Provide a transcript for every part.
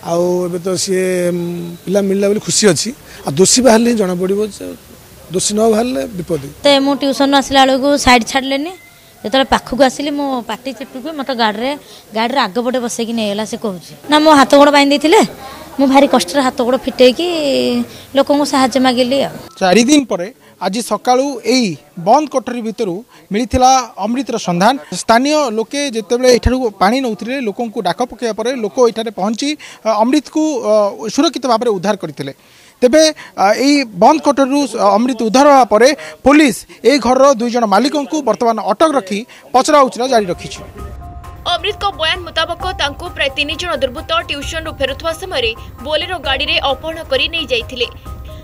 आउँदै मिलला पहिला खुसी अझ दोषी बाह्र जना पढ दोषी न बाह्रले म ट्युसन आसलाइड छाडि त्यो पाखु आसलि म पार्टी चिटिए म आगपटे बसैकि नै कि मो हाथ गोड बाँन म भारी कष्ट हाथ गोड कि लोक मगिलिपर আজি সকালু এই বন্ধ কোঠরি ভিতর মিলিলা অমৃতর সন্ধান স্থানীয় লোকে যেতবে এঠার পা নৌলে লোক ডাক পকাইয়া পরে লোক এখানে পৌঁছি অমৃতকু সুরক্ষিত ভাবে উদ্ধার করে তেবে এই বন্ধ কোটরু অমৃত উদ্ধার হওয়া পরে পুলিশ এই ঘরর দুইজন মালিকঙ্কু বর্তমান অটক রাখি পচরা উচরা জারি রাখিছে অমৃতক বয়ান মুতাবক তাঁকু প্রায় তিন জন দুর্বৃত্ত টিউশনু ফেরুয়া সময় বোলেরো গাড়ি অপহরণ করে নিয়ে যাই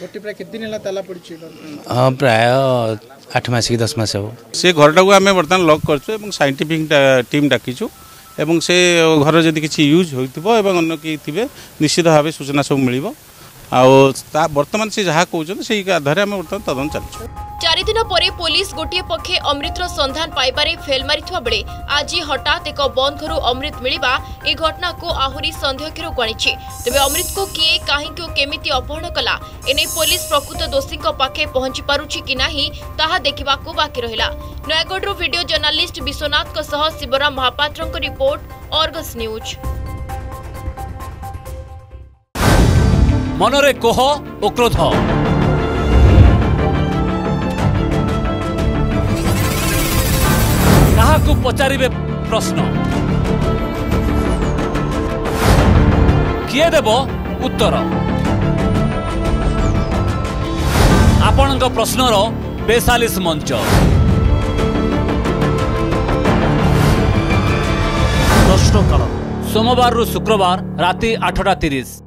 ଗୋଟି ପ୍ରାୟ କେତେ ଦିନ ହେଲା ତାଲା ପଡ଼ିଛି ପ୍ରାୟ ଆଠ ମାସ କି ଦଶ ମାସ ହେବ ସେ ଘରଟାକୁ ଆମେ ବର୍ତ୍ତମାନ ଲକ୍ କରିଛୁ ଏବଂ ସାଇଣ୍ଟିଫିକ୍ ଟିମ୍ ଡାକିଛୁ ଏବଂ ସେ ଘର ଯଦି କିଛି ୟୁଜ୍ ହୋଇଥିବ ଏବଂ ଅନ୍ୟ କେହି ଥିବେ ନିଶ୍ଚିତ ଭାବେ ସୂଚନା ସବୁ ମିଳିବ ଆଉ ତା ବର୍ତ୍ତମାନ ସେ ଯାହା କହୁଛନ୍ତି ସେଇ ଆଧାରରେ ଆମେ ବର୍ତ୍ତମାନ ତଦନ୍ତ ଚାଲିଛୁ दिन पर पुलिस गोटे पक्षे अमृतर सन्धान पाइबारे फेल मार्वा बेले आज हठात एक बंद घर अमृत मिलवा यह घटना को आहरी सन्देह घेर गणी तेरे अमृत को किए कहीं केमी अपहरण कला एने पुलिस प्रकृत दोषी पाखे पहुंच पार्टी कि देखा बाकी रहा Nayagarh video journalist Biswanath Shivaram Mahapatra report Argus news मनरे कोह और क्रोध পচারিবে প্রশ্ন କିଏ ଦେବ ଉତ୍ତର ଆପଣଙ୍କ ପ୍ରଶ୍ନର ବେସାଲିସ ମଞ୍ଚ ପ୍ରଶ୍ନକାଳ ସୋମବାରରୁ ଶୁକ୍ରବାର ରାତି ଆଠଟା ତିରିଶ